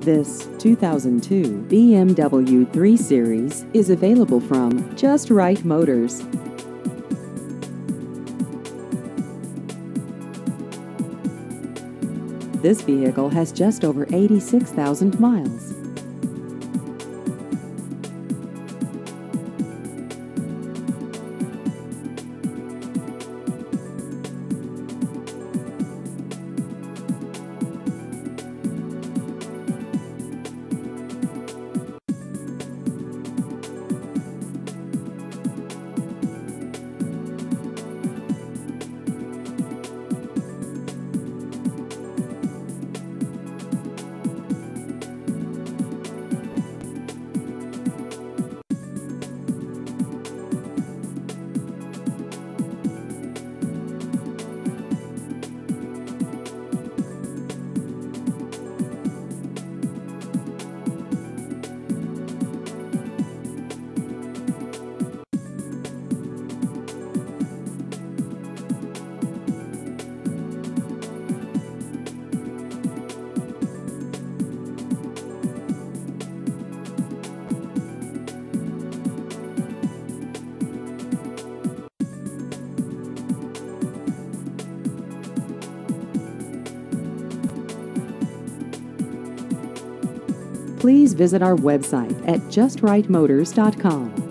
This 2002 BMW 3 Series is available from Just Right Motors. This vehicle has just over 86,000 miles. Please visit our website at justrightmotors.com.